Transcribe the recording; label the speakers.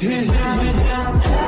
Speaker 1: Yeah, yeah, yeah.